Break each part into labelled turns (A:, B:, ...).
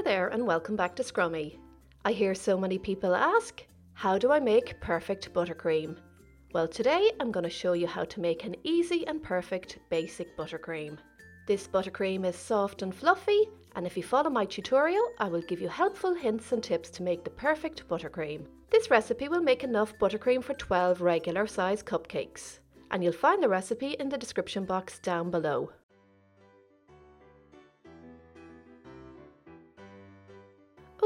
A: Hi there and welcome back to Scrummy. I hear so many people ask, how do I make perfect buttercream? Well today I'm going to show you how to make an easy and perfect basic buttercream. This buttercream is soft and fluffy and if you follow my tutorial I will give you helpful hints and tips to make the perfect buttercream. This recipe will make enough buttercream for 12 regular size cupcakes and you'll find the recipe in the description box down below.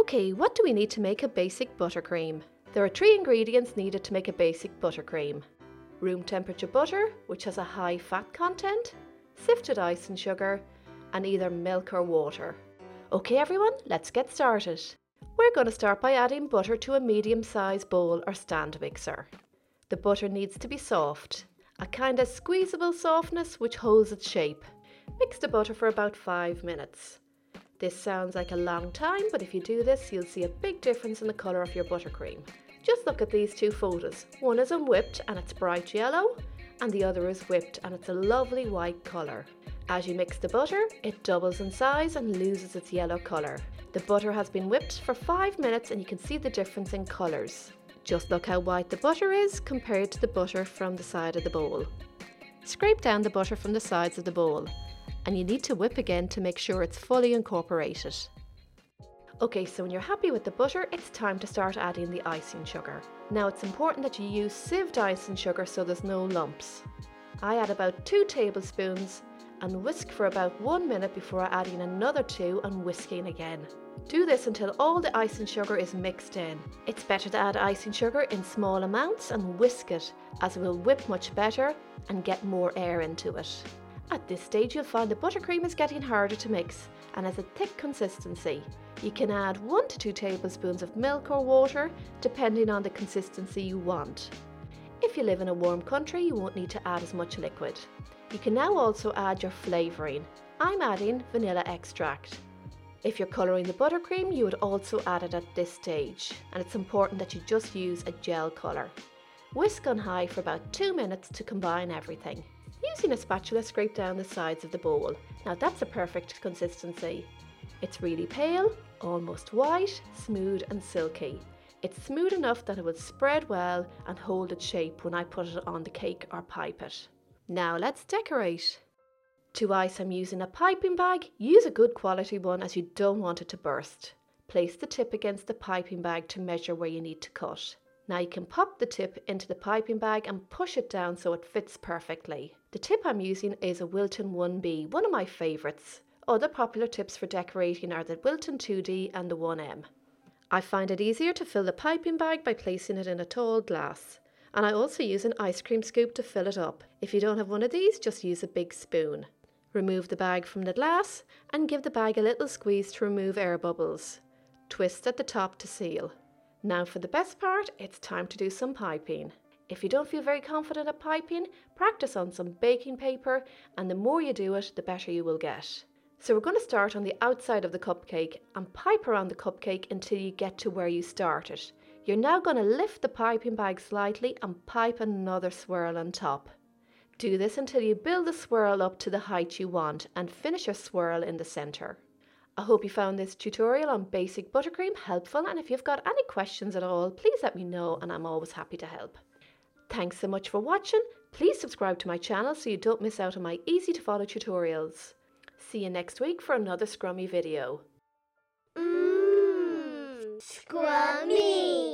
A: Okay, what do we need to make a basic buttercream? There are three ingredients needed to make a basic buttercream. Room temperature butter, which has a high fat content, sifted icing sugar, and either milk or water. Okay everyone, let's get started. We're going to start by adding butter to a medium-sized bowl or stand mixer. The butter needs to be soft, a kind of squeezable softness which holds its shape. Mix the butter for about 5 minutes. This sounds like a long time, but if you do this, you'll see a big difference in the colour of your buttercream. Just look at these two photos. One is unwhipped and it's bright yellow, and the other is whipped and it's a lovely white colour. As you mix the butter, it doubles in size and loses its yellow colour. The butter has been whipped for 5 minutes and you can see the difference in colours. Just look how white the butter is compared to the butter from the side of the bowl. Scrape down the butter from the sides of the bowl and you need to whip again to make sure it's fully incorporated. Okay, so when you're happy with the butter, it's time to start adding the icing sugar. Now it's important that you use sieved icing sugar so there's no lumps. I add about 2 tablespoons and whisk for about 1 minute before adding another 2 and whisking again. Do this until all the icing sugar is mixed in. It's better to add icing sugar in small amounts and whisk it as it will whip much better and get more air into it. At this stage you'll find the buttercream is getting harder to mix and has a thick consistency. You can add 1 to 2 tablespoons of milk or water depending on the consistency you want. If you live in a warm country you won't need to add as much liquid. You can now also add your flavouring. I'm adding vanilla extract. If you're colouring the buttercream you would also add it at this stage and it's important that you just use a gel colour. Whisk on high for about 2 minutes to combine everything. Using a spatula, scrape down the sides of the bowl. Now that's a perfect consistency. It's really pale, almost white, smooth and silky. It's smooth enough that it will spread well and hold its shape when I put it on the cake or pipe it. Now let's decorate. To ice I'm using a piping bag. Use a good quality one as you don't want it to burst. Place the tip against the piping bag to measure where you need to cut. Now you can pop the tip into the piping bag and push it down so it fits perfectly. The tip I'm using is a Wilton 1B, one of my favourites. Other popular tips for decorating are the Wilton 2D and the 1M. I find it easier to fill the piping bag by placing it in a tall glass. And I also use an ice cream scoop to fill it up. If you don't have one of these, just use a big spoon. Remove the bag from the glass and give the bag a little squeeze to remove air bubbles. Twist at the top to seal. Now for the best part, it's time to do some piping. If you don't feel very confident at piping, practice on some baking paper and the more you do it, the better you will get. So we're going to start on the outside of the cupcake and pipe around the cupcake until you get to where you started. You're now going to lift the piping bag slightly and pipe another swirl on top. Do this until you build the swirl up to the height you want and finish your swirl in the centre. I hope you found this tutorial on basic buttercream helpful and if you've got any questions at all, please let me know and I'm always happy to help. Thanks so much for watching. Please subscribe to my channel so you don't miss out on my easy to follow tutorials. See you next week for another Scrummy video.
B: Mmm, scrummy.